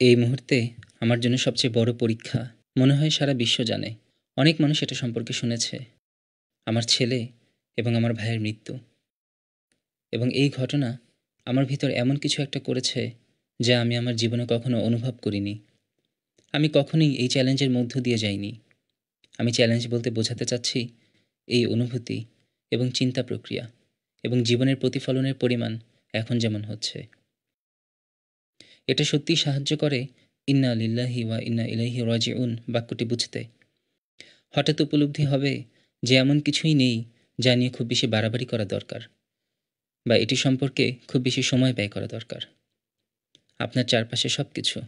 এই মুহূর্তে আমার জন্য সবচেয়ে বড় পরীক্ষা মনে হয় সারা বিশ্ব জানে। অনেক মানুষ এটা সম্পর্কে শুনেছে। আমার ছেলে এবং আমার ভাইয়ের মৃত্যু। এবং এই ঘটনা আমার ভিতর এমন কিছু একটা করেছে যা আমি আমার জীবনে কখনো অনুভব করিনি। আমি কখনোই এই চ্যালেঞ্জের মধ্য দিয়ে যাইনি। আমি চ্যালেঞ্জ বলতে বোঝাতে চাচ্ছি এই অনুভূতি এবং চিন্তা প্রক্রিয়া এবং জীবনের প্রতিফলনের পরিমাণ এখন যেমন হচ্ছে। এটা সত্যিই সাহায্য করে। ইন্না লিল্লাহি ওয়া ইন্না ইলাইহি রাজিউন বাক্যটি বুঝতে। হঠাৎ উপলব্ধি হবে যে এমন কিছুই নেই যা নিয়ে খুব বেশি বাড়াবাড়ি করা দরকার বা এটি সম্পর্কে খুব বেশি সময় ব্যয় করা দরকার। আপনার চারপাশে সব কিছু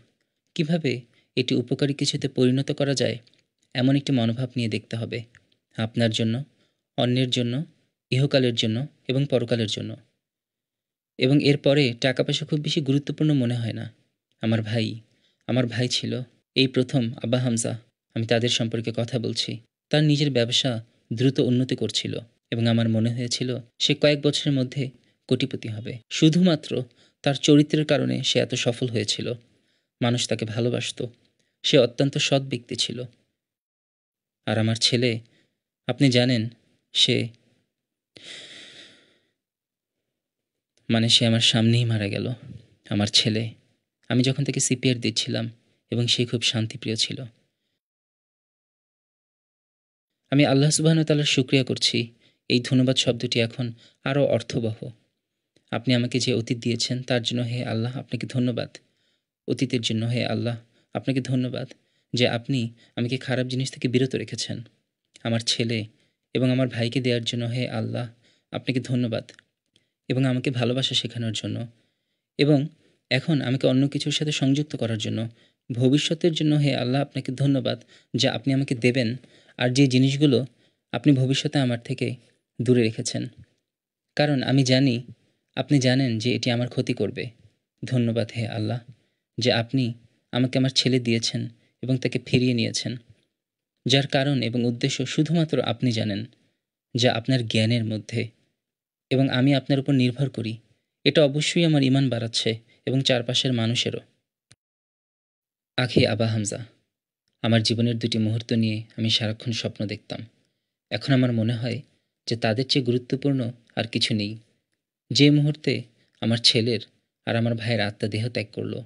কীভাবে এটি উপকারী কিছুতে পরিণত করা যায় এমন একটি মনোভাব নিয়ে দেখতে হবে। আপনার জন্য, অন্যের জন্য, ইহকালের জন্য এবং পরকালের জন্য। এবং এরপরে টাকা পয়সা খুব বেশি গুরুত্বপূর্ণ মনে হয় না। আমার ভাই আমার ভাই ছিল। এই প্রথম আব্বা হামজা, আমি তাদের সম্পর্কে কথা বলছি। তার নিজের ব্যবসা দ্রুত উন্নতি করছিল এবং আমার মনে হয়েছিল সে কয়েক বছরের মধ্যে কোটিপতি হবে। শুধুমাত্র তার চরিত্রের কারণে সে এত সফল হয়েছিল। মানুষ তাকে ভালোবাসত। সে অত্যন্ত সৎ ব্যক্তি ছিল। আর আমার ছেলে, আপনি জানেন, সে মানে সে আমার সামনেই মারা গেল, আমার ছেলে। আমি যখন তাকে সিপিআর দিচ্ছিলাম এবং সে খুব শান্তিপ্রিয় ছিল। আমি আল্লাহ সুবাহতালার শুক্রিয়া করছি। এই ধন্যবাদ শব্দটি এখন আরও অর্থবহ। আপনি আমাকে যে অতীত দিয়েছেন, তার জন্য হে আল্লাহ, আপনাকে ধন্যবাদ। অতীতের জন্য হে আল্লাহ, আপনাকে ধন্যবাদ যে আপনি আমাকে খারাপ জিনিস থেকে বিরত রেখেছেন। আমার ছেলে এবং আমার ভাইকে দেওয়ার জন্য হে আল্লাহ, আপনাকে ধন্যবাদ। এবং আমাকে ভালোবাসা শেখানোর জন্য। এবং এখন আমাকে অন্য কিছুর সাথে সংযুক্ত করার জন্য। ভবিষ্যতের জন্য হে আল্লাহ, আপনাকে ধন্যবাদ যা আপনি আমাকে দেবেন আর যে জিনিসগুলো আপনি ভবিষ্যতে আমার থেকে দূরে রেখেছেন। কারণ আমি জানি, আপনি জানেন যে এটি আমার ক্ষতি করবে। ধন্যবাদ হে আল্লাহ যে আপনি আমাকে আমার ছেলে দিয়েছেন এবং তাকে ফিরিয়ে নিয়েছেন। যার কারণ এবং উদ্দেশ্য শুধুমাত্র আপনি জানেন, যা আপনার জ্ঞানের মধ্যে এবং আমি আপনার উপর নির্ভর করি। এটা অবশ্যই আমার ইমান বাড়াচ্ছে এবং চারপাশের মানুষেরও। আখি আবা হামজা, আমার জীবনের দুটি মুহূর্ত নিয়ে আমি সারাক্ষণ স্বপ্ন দেখতাম। এখন আমার মনে হয় যে তাদের চেয়ে গুরুত্বপূর্ণ আর কিছু নেই। যে মুহূর্তে আমার ছেলের আর আমার ভাইয়ের আত্মা দেহ ত্যাগ করল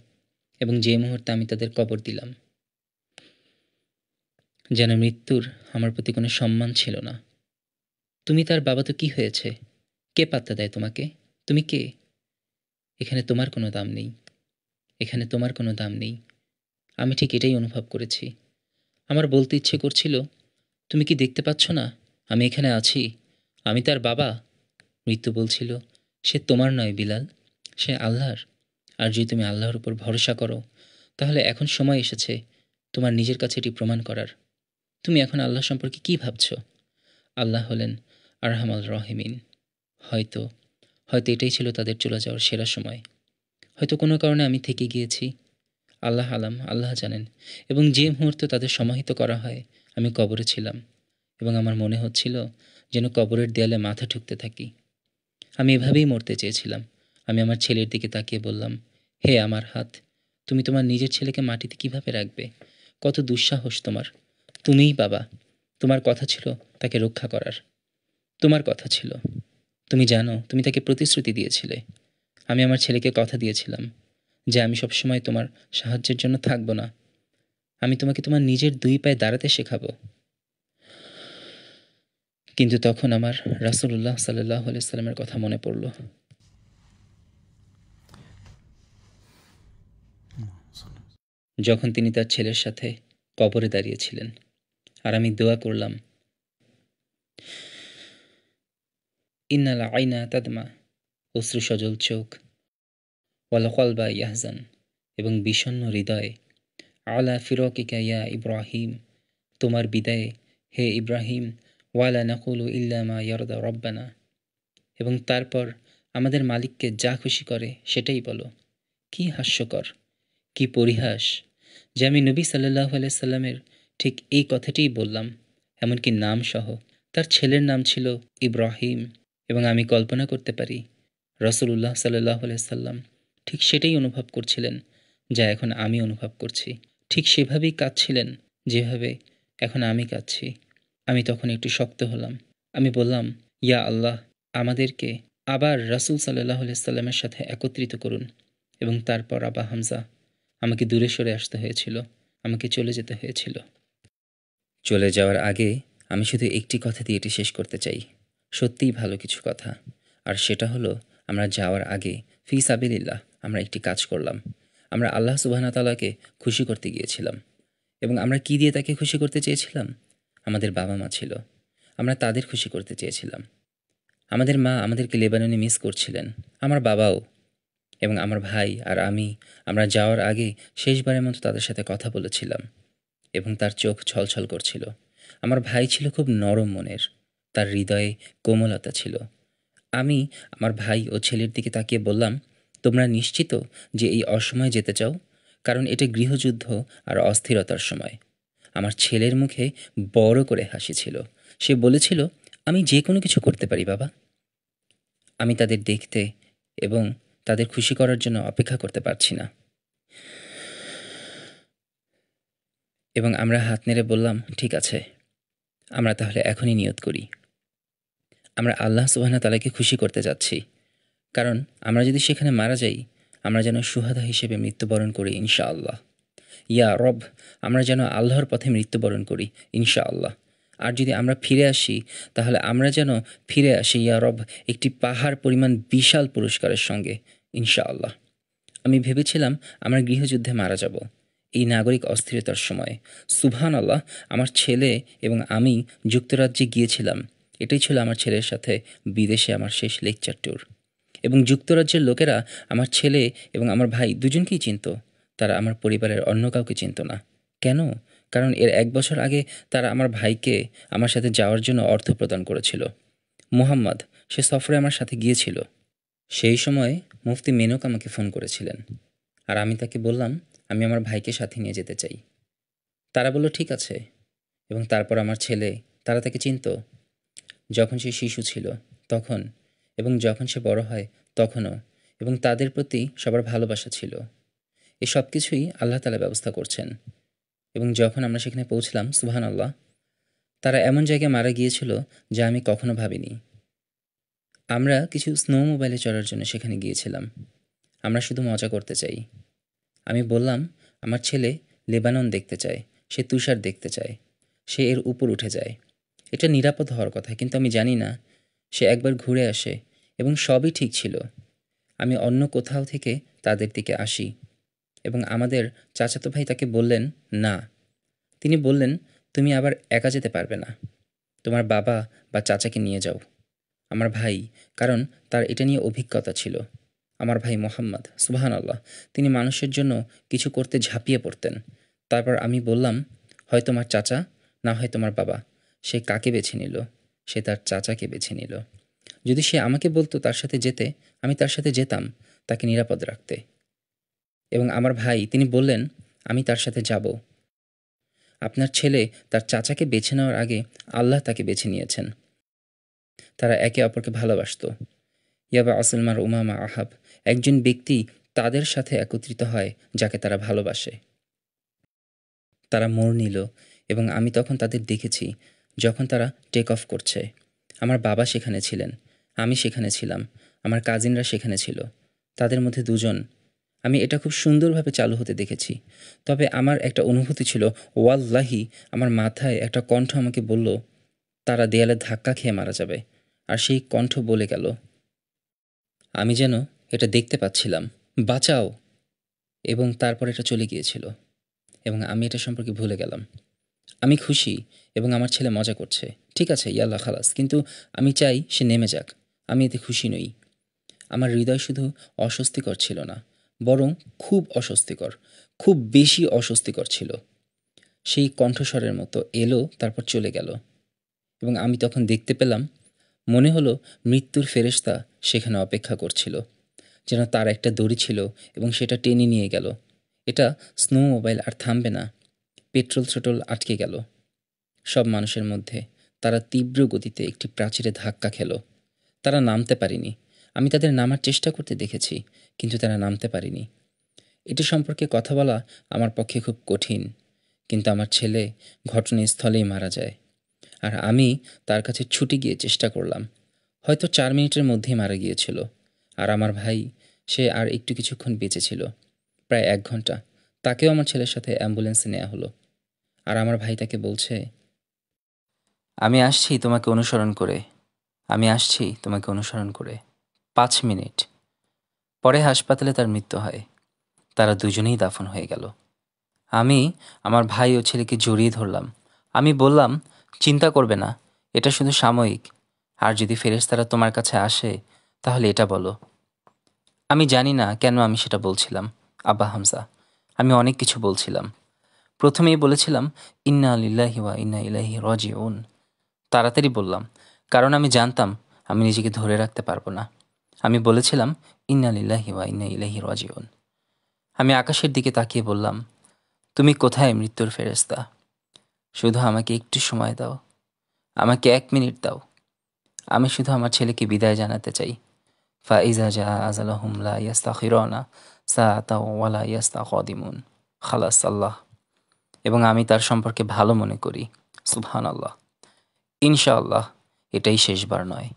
এবং যে মুহূর্তে আমি তাদের কবর দিলাম। যেন মৃত্যুর আমার প্রতি কোনো সম্মান ছিল না। তুমি তার বাবা তো কি হয়েছে? কে পাত্তা দেয় তোমাকে? তুমি কে? এখানে তোমার কোনো দাম নেই। এখানে তোমার কোনো দাম নেই। আমি ঠিক এটাই অনুভব করেছি। আমার বলতে ইচ্ছে করছিল, তুমি কি দেখতে পাচ্ছ না? আমি এখানে আছি। আমি তার বাবা? মৃত্যু বলছিল, সে তোমার নয়, বিলাল। সে আল্লাহর। আর যদি তুমি আল্লাহর উপর ভরসা করো, তাহলে এখন সময় এসেছে তোমার নিজের কাছে এটি প্রমাণ করার। তুমি এখন আল্লাহ সম্পর্কে কি ভাবছ? আল্লাহ হলেন আরহামাল রহিমিন হয়তো হয়তো এটাই ছিল তাদের চলে যাওয়ার সেরা সময়। হয়তো কোনো কারণে আমি থেকে গিয়েছি। আল্লাহ আলাম, আল্লাহ জানেন। এবং যে মুহূর্তে তাদের সমাহিত করা হয়, আমি কবরে ছিলাম। এবং আমার মনে হচ্ছিল যেন কবরের দেয়ালে মাথা ঠুকতে থাকি। আমি এভাবেই মরতে চেয়েছিলাম। আমি আমার ছেলের দিকে তাকিয়ে বললাম, হে আমার হাত, তুমি তোমার নিজের ছেলেকে মাটিতে কীভাবে রাখবে? কত দুঃসাহস তোমার। তুমিই বাবা। তোমার কথা ছিল তাকে রক্ষা করার। তোমার কথা ছিল। তুমি জানো, তুমি তাকে প্রতিশ্রুতি দিয়েছিলে। আমি আমার ছেলেকে কথা দিয়েছিলাম যে আমি সবসময় তোমার সাহায্যের জন্য থাকব না। আমি তোমাকে তোমার নিজের দুই পায়ে দাঁড়াতে শেখাবো। কিন্তু তখন আমার রাসুল্লাহ সাল্লাহ সাল্লামের কথা মনে পড়ল। যখন তিনি তার ছেলের সাথে কবরে দাঁড়িয়েছিলেন, আর আমি দোয়া করলাম ইন্নাল আইনা তাদমা, অশ্রু সজল চোখ। ওয়ালকলবা ইয়াহজান, এবং বিষণ্ন হৃদয়ে। আলা ফিরকিকা ইয়া ইব্রাহিম, তোমার বিদায়ে হে ইব্রাহিম, ওয়ালা নকুল ইল্লামা ইয়ারদা রব্বানা। এবং তারপর আমাদের মালিককে যা খুশি করে সেটাই বলো। কি হাস্যকর, কি পরিহাস যে আমি নবী সাল্লাহ সাল্লামের ঠিক এই কথাটিই বললাম, এমনকি নাম সহ তার ছেলের নাম ছিল ইব্রাহিম। এবং আমি কল্পনা করতে পারি রসুল্লাহ সাল্লাহ সাল্লাম ঠিক সেটাই অনুভব করছিলেন যা এখন আমি অনুভব করছি। ঠিক সেভাবেই কাঁদছিলেন, যেভাবে এখন আমি কাঁদছি। আমি তখন একটু শক্ত হলাম। আমি বললাম, ইয়া আল্লাহ, আমাদেরকে আবার রাসুল সাল্লাহ সাল্লামের সাথে একত্রিত করুন। এবং তারপর আবা হামজা আমাকে দূরে সরে আসতে হয়েছিল, আমাকে চলে যেতে হয়েছিল। চলে যাওয়ার আগে আমি শুধু একটি কথা দিয়ে এটি শেষ করতে চাই। সত্যিই ভালো কিছু কথা। আর সেটা হলো, আমরা যাওয়ার আগে, ফি সাবিল্লাহ আমরা একটি কাজ করলাম। আমরা আল্লাহ সুবাহতালাকে খুশি করতে গিয়েছিলাম। এবং আমরা কি দিয়ে তাকে খুশি করতে চেয়েছিলাম? আমাদের বাবা মা ছিল। আমরা তাদের খুশি করতে চেয়েছিলাম। আমাদের মা আমাদেরকে লেবাননে মিস করছিলেন। আমার বাবাও। এবং আমার ভাই আর আমি, আমরা যাওয়ার আগে শেষবারের মতো তাদের সাথে কথা বলেছিলাম। এবং তার চোখ ছলছল করছিল। আমার ভাই ছিল খুব নরম মনের। তার হৃদয়ে কোমলতা ছিল। আমি আমার ভাই ও ছেলের দিকে তাকিয়ে বললাম, তোমরা নিশ্চিত যে এই অসময়ে যেতে চাও? কারণ এটা গৃহযুদ্ধ আর অস্থিরতার সময়। আমার ছেলের মুখে বড় করে হাসি ছিল। সে বলেছিল, আমি যে কোনো কিছু করতে পারি, বাবা। আমি তাদের দেখতে এবং তাদের খুশি করার জন্য অপেক্ষা করতে পারছি না। এবং আমরা হাত নেড়ে বললাম, ঠিক আছে, আমরা তাহলে এখনই নিয়ত করি। আমরা আল্লাহ সুবাহনা তালাকে খুশি করতে যাচ্ছি। কারণ আমরা যদি সেখানে মারা যাই, আমরা যেন সুহাদা হিসেবে মৃত্যুবরণ করি ইনশা আল্লাহ ইয়া রব, আমরা যেন আল্লাহর পথে মৃত্যুবরণ করি ইনশা আল্লাহ আর যদি আমরা ফিরে আসি, তাহলে আমরা যেন ফিরে আসি, ইয়া রব, একটি পাহাড় পরিমাণ বিশাল পুরস্কারের সঙ্গে ইনশা আল্লাহ আমি ভেবেছিলাম আমরা গৃহযুদ্ধে মারা যাব। এই নাগরিক অস্থিরতার সময়। সুবহান আল্লাহ আমার ছেলে এবং আমি যুক্তরাজ্যে গিয়েছিলাম। এটাই ছিল আমার ছেলের সাথে বিদেশে আমার শেষ লেকচার ট্যুর এবং যুক্তরাজ্যের লোকেরা আমার ছেলে এবং আমার ভাই দুজনকেই চিনত। তারা আমার পরিবারের অন্য কাউকে চিনত না। কেন? কারণ এর এক বছর আগে তারা আমার ভাইকে আমার সাথে যাওয়ার জন্য অর্থ প্রদান করেছিল। মুহাম্মদ, সে সফরে আমার সাথে গিয়েছিল। সেই সময় মুফতি মেনক আমাকে ফোন করেছিলেন। আর আমি তাকে বললাম, আমি আমার ভাইকে সাথে নিয়ে যেতে চাই। তারা বলল, ঠিক আছে। এবং তারপর আমার ছেলে, তারা তাকে চিনত। যখন সে শিশু ছিল, তখন, এবং যখন সে বড় হয়, তখনও, এবং তাদের প্রতি সবার ভালোবাসা ছিল। এ সব কিছুই আল্লাহ তালা ব্যবস্থা করছেন। এবং যখন আমরা সেখানে পৌঁছলাম সুহান আল্লাহ তারা এমন জায়গায় মারা গিয়েছিল যা আমি কখনো ভাবিনি। আমরা কিছু স্নো মোবাইলে চড়ার জন্য সেখানে গিয়েছিলাম। আমরা শুধু মজা করতে চাই। আমি বললাম, আমার ছেলে লেবানন দেখতে চায়, সে তুষার দেখতে চায়, সে এর উপর উঠে যায়। এটা নিরাপদ হওয়ার কথা, কিন্তু আমি জানি না সে একবার ঘুরে আসে এবং সবই ঠিক ছিল। আমি অন্য কোথাও থেকে তাদের দিকে আসি এবং আমাদের চাচাতো ভাই তাকে বললেন, না। তিনি বললেন, তুমি আবার একা যেতে পারবে না। তোমার বাবা বা চাচাকে নিয়ে যাও। আমার ভাই, কারণ তার এটা নিয়ে অভিজ্ঞতা ছিল। আমার ভাই মোহাম্মদ সুবাহান আল্লাহ তিনি মানুষের জন্য কিছু করতে ঝাঁপিয়ে পড়তেন। তারপর আমি বললাম, হয় তোমার চাচা, না হয় তোমার বাবা। সে কাকে বেছে নিল? সে তার চাচাকে বেছে নিল। যদি সে আমাকে বলতো তার সাথে যেতে, আমি তার সাথে যেতাম, তাকে নিরাপদ রাখতে। এবং আমার ভাই, তিনি বললেন, আমি তার সাথে যাব। আপনার ছেলে তার চাচাকে বেছে নেওয়ার আগে আল্লাহ তাকে বেছে নিয়েছেন। তারা একে অপরকে ভালোবাসত। ইয়াবা আসলমার উমামা আহাব একজন ব্যক্তি তাদের সাথে একত্রিত হয় যাকে তারা ভালোবাসে। তারা মোড় নিল এবং আমি তখন তাদের দেখেছি যখন তারা টেক অফ করছে। আমার বাবা সেখানে ছিলেন, আমি সেখানে ছিলাম, আমার কাজিনরা সেখানে ছিল, তাদের মধ্যে দুজন। আমি এটা খুব সুন্দরভাবে চালু হতে দেখেছি। তবে আমার একটা অনুভূতি ছিল, ওয়াল্লাহি, আমার মাথায় একটা কণ্ঠ আমাকে বলল, তারা দেয়ালে ধাক্কা খেয়ে মারা যাবে। আর সেই কণ্ঠ বলে গেল, আমি যেন এটা দেখতে পাচ্ছিলাম, বাঁচাও। এবং তারপর এটা চলে গিয়েছিল, এবং আমি এটা সম্পর্কে ভুলে গেলাম। আমি খুশি এবং আমার ছেলে মজা করছে। ঠিক আছে ইয়াল্লা খালাস। কিন্তু আমি চাই সে নেমে যাক। আমি এতে খুশি নই। আমার হৃদয় শুধু অস্বস্তিকর ছিল না, বরং খুব অস্বস্তিকর, খুব বেশি অস্বস্তিকর ছিল। সেই কণ্ঠস্বরের মতো এলো, তারপর চলে গেল। এবং আমি তখন দেখতে পেলাম, মনে হলো মৃত্যুর ফেরেস্তা সেখানে অপেক্ষা করছিল। যেন তার একটা দড়ি ছিল এবং সেটা টেনে নিয়ে গেল। এটা স্নো মোবাইল আর থামবে না। পেট্রোল ছোটল আটকে গেল। সব মানুষের মধ্যে তারা তীব্র গতিতে একটি প্রাচীরে ধাক্কা খেল। তারা নামতে পারেনি। আমি তাদের নামার চেষ্টা করতে দেখেছি, কিন্তু তারা নামতে পারেনি। এটি সম্পর্কে কথা বলা আমার পক্ষে খুব কঠিন, কিন্তু আমার ছেলে ঘটনাস্থলেই মারা যায়। আর আমি তার কাছে ছুটে গিয়ে চেষ্টা করলাম। হয়তো চার মিনিটের মধ্যেই মারা গিয়েছিল। আর আমার ভাই, সে আর একটু কিছুক্ষণ বেঁচে ছিল। প্রায় এক ঘণ্টা। তাকেও আমার ছেলের সাথে অ্যাম্বুলেন্সে নেওয়া হলো। আর আমার ভাই তাকে বলছে, আমি আসছি তোমাকে অনুসরণ করে। আমি আসছি তোমাকে অনুসরণ করে। পাঁচ মিনিট। পরে হাসপাতালে তার মৃত্যু হয়। তারা দুজনেই দাফন হয়ে গেল। আমি, আমার ভাই ও ছেলেকে জড়িয়ে ধরলাম। আমি বললাম, চিন্তা করবে না। এটা শুধু সাময়িক। আর যদি ফেরেশতারা তোমার কাছে আসে, তাহলে এটা বলো। আমি জানি না কেন আমি সেটা বলছিলাম। আব্বা হামজা, আমি অনেক কিছু বলছিলাম। প্রথমেই বলেছিলাম, ইন্না আলিল্লাহি ওয়া ইন্না ইলাহি রাজিউন। তাড়াতাড়ি বললাম, কারণ আমি জানতাম আমি নিজেকে ধরে রাখতে পারব না। আমি বলেছিলাম, ইন্না লিল্লাহি ওয়া ইন্না ইলাইহি রাজিউন। আমি আকাশের দিকে তাকিয়ে বললাম, তুমি কোথায় মৃত্যুর ফেরেস্তা শুধু আমাকে একটু সময় দাও। আমাকে এক মিনিট দাও। আমি শুধু আমার ছেলেকে বিদায় জানাতে চাই। ফাইজা জা আজালাহুম লা ইয়াস্তাখিরনা সাআতা ওয়ালা ইয়াস্তাকদিমুন। খালাস আল্লাহ। এবং আমি তার সম্পর্কে ভালো মনে করি। সুবহান আল্লাহ ইনশাআল্লাহ এটাই শেষবার নয়।